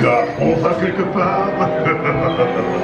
gars, on va quelque part.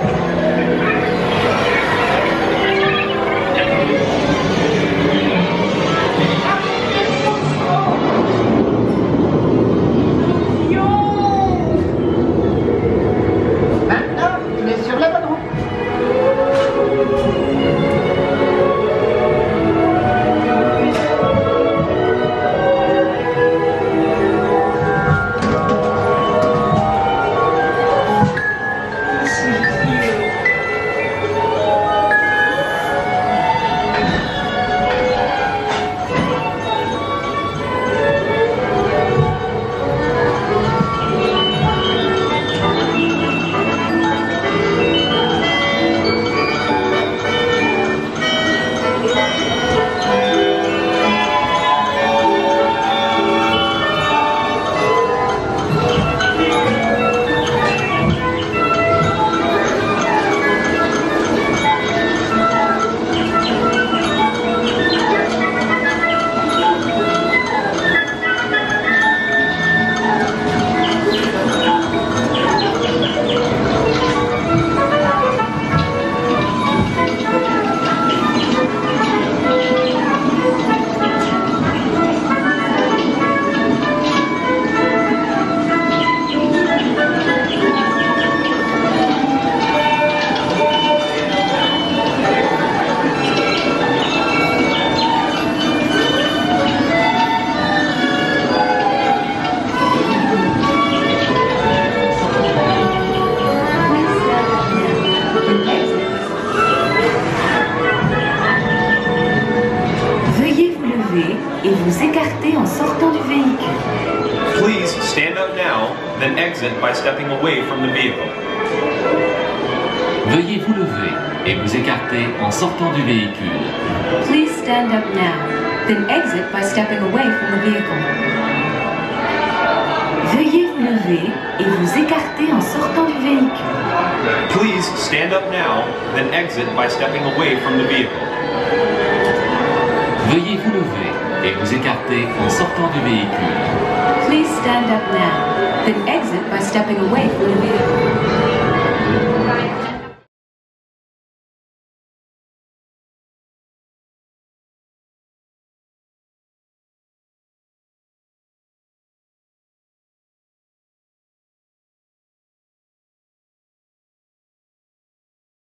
then exit by stepping away from the vehicle. Veuillez vous lever et vous écarter en sortant du véhicule. Please stand up now, then exit by stepping away from the vehicle. Veuillez vous lever et vous écarter en sortant du véhicule. Please stand up now, then exit by stepping away from the vehicle. Veuillez vous lever et vous écarter en sortant du véhicule. Please stand up now, then exit by stepping away from the vehicle.